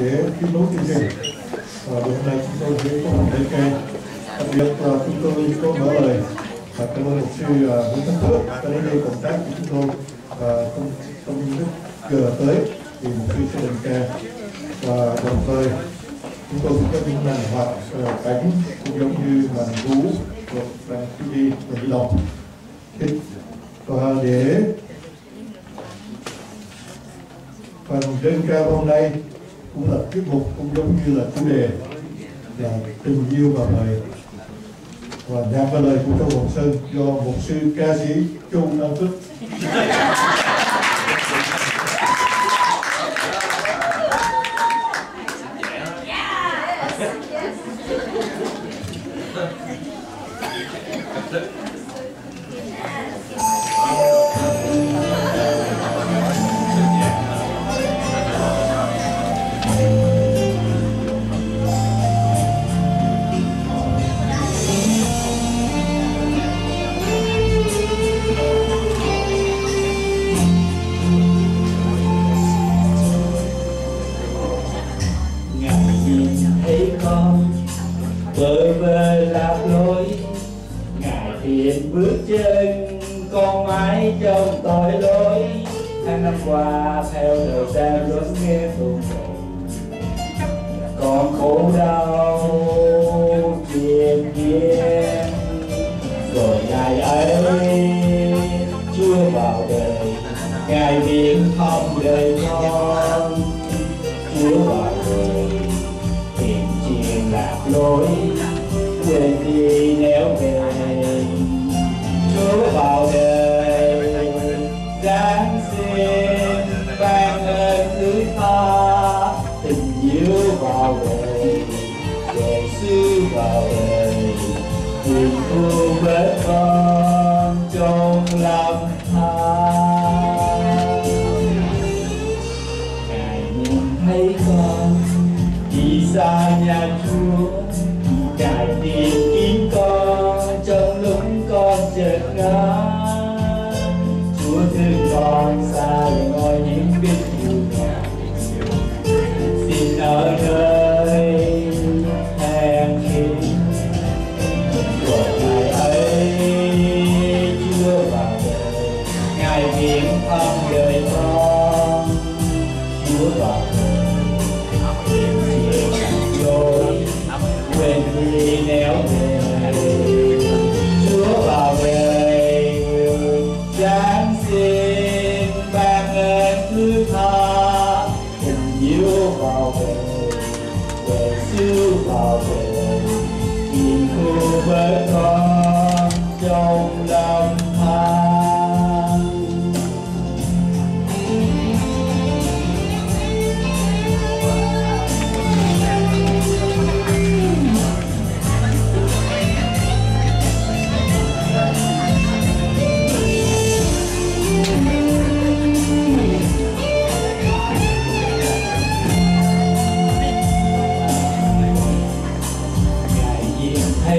để tiếp nối chương trình. Và hôm nay chúng tôi sẽ có một cái cây đặc biệt là chúng tôi có mở lời và cảm ơn mục sư à, Nguyễn Tấn Phước đã đến đây công tác của chúng tôi. Và trong trong lúc giờ tới thì một sư sẽ định ca và đồng thời, chúng tôi cũng có những màn hoạt à, cảnh cũng giống như màn vũ và màn TV và đi lòng và để phần trên cao hôm nay cũng là tiết mục cũng giống như là chủ đề là tình yêu và lời và nhạc và lời của Châu Hồng Sơn do một sư ca sĩ Châu Nam Phước you. Ngài thiện bước chân, con mãi trong tội lỗi. Tháng năm qua, theo đời ta luôn nghe phụng còn khổ đau, chuyện kia rồi ngày ấy chưa vào đời. Ngài biến không đời con. Chưa vào đời, tìm chuyện lạc lối. Vào đời tình thương bé con trong lòng than ngài nhìn thấy con đi xa nhà chúa ngài tìm kiếm con trong lúc con chợt ngã chúa thương con chúa vào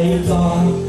nhìn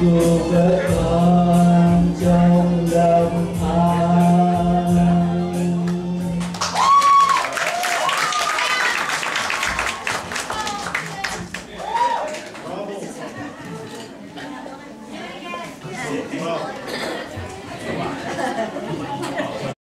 vào đời Giáng